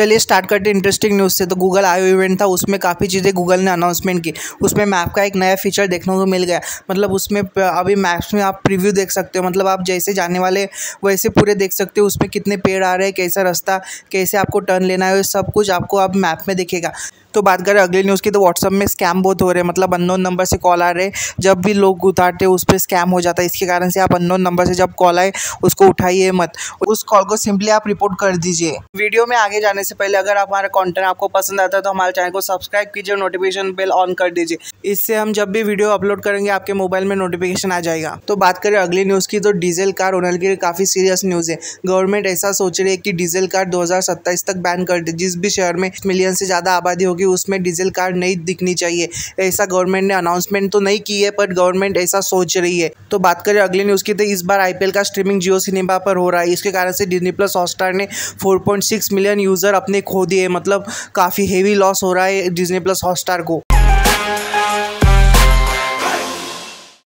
चलिए स्टार्ट करते हैं इंटरेस्टिंग न्यूज़ से। तो गूगल आयो इवेंट था, उसमें काफ़ी चीज़ें गूगल ने अनाउंसमेंट की। उसमें मैप का एक नया फीचर देखने को मिल गया। मतलब उसमें, अभी मैप्स में आप प्रीव्यू देख सकते हो। मतलब आप जैसे जाने वाले, वैसे पूरे देख सकते हो उसमें कितने पेड़ आ रहे हैं, कैसा रास्ता, कैसे आपको टर्न लेना है, सब कुछ आपको अब मैप में दिखेगा। तो बात करें अगली न्यूज़ की तो व्हाट्सअप में स्कैम बहुत हो रहे हैं। मतलब अननोन नंबर से कॉल आ रहे हैं। जब भी लोग उतारते उस पर स्कैम हो जाता है। इसके कारण से आप अननोन नंबर से जब कॉल आए, उसको उठाइए मत। उस कॉल को सिंपली आप रिपोर्ट कर दीजिए। वीडियो में आगे जाने से पहले अगर हमारा कॉन्टेंट आपको पसंद आता है तो हमारे चैनल को सब्सक्राइब कीजिए नोटिफिकेशन बेल ऑन कर दीजिए। इससे हम जब भी वीडियो अपलोड करेंगे, आपके मोबाइल में नोटिफिकेशन आ जाएगा। तो बात करें अगली न्यूज़ की तो डीजल कार ओनर के लिए काफ़ी सीरियस न्यूज़ है। गवर्नमेंट ऐसा सोच रही है कि डीजल कार दो हज़ार सत्ताईस तक बैन कर दे। जिस भी शहर में मिलियन से ज़्यादा आबादी होगी, उसमें डीजल कार नहीं दिखनी चाहिए। ऐसा गवर्नमेंट ने अनाउंसमेंट तो नहीं की है पर गवर्नमेंट ऐसा सोच रही है। तो बात करें अगली न्यूज़ की तो इस बार आईपीएल का स्ट्रीमिंग जियो सिनेमा पर हो रहा है। इसके कारण से डिजनी प्लस हॉटस्टार ने 4.6 मिलियन यूज़र अपने खो दिए मतलब काफ़ी हेवी लॉस हो रहा है डिजनी प्लस हॉटस्टार को।